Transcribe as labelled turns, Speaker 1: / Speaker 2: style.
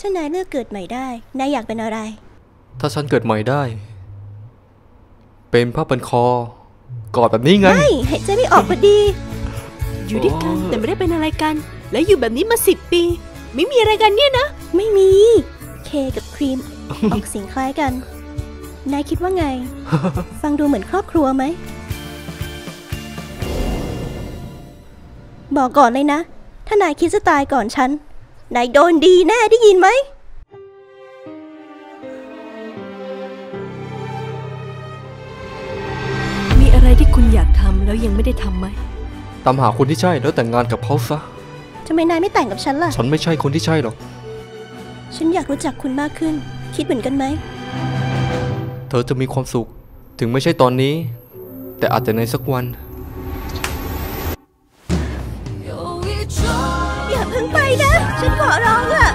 Speaker 1: ถ้านายเลือกเกิดใหม่ได้ นายอยากเป็นอะไร
Speaker 2: ถ้าฉันเกิดใหม่ได้ เป็นผ้าพันคอ กอดแบบนี้ไง
Speaker 1: ไม่หายใจไม่ออกพอดี
Speaker 3: อยู่ด้วยกัน
Speaker 2: โอ้
Speaker 3: แต่ไม่ได้เป็นอะไรกัน แล้วอยู่แบบนี้มาสิบปี ไม่มีอะไรกันเนี่ยนะ
Speaker 1: ไม่มี เคกับครีม ออกเสียงคล้ายกัน นายคิดว่าไง ฟังดูเหมือนครอบครัวไหม บอกก่อนเลยนะ ถ้านายคิดจะตายก่อนฉัน นายโดนดีแน่ได้ยินไหม
Speaker 3: มีอะไรที่คุณอยากทำแล้วยังไม่ได้ทำไหม
Speaker 2: ตามหาคนที่ใช่แล้วแต่งงานกับเขาซะ
Speaker 1: ทำไมนายไม่แต่งกับฉันล่ะ
Speaker 2: ฉันไม่ใช่คนที่ใช่หรอก
Speaker 1: ฉันอยากรู้จักคุณมากขึ้น คิดเหมือนกันไหม
Speaker 2: เธอจะมีความสุข ถึงไม่ใช่ตอนนี้ แต่อาจจะในสักวัน
Speaker 1: พึ่งไปนะ ฉันขอร้องล่ะ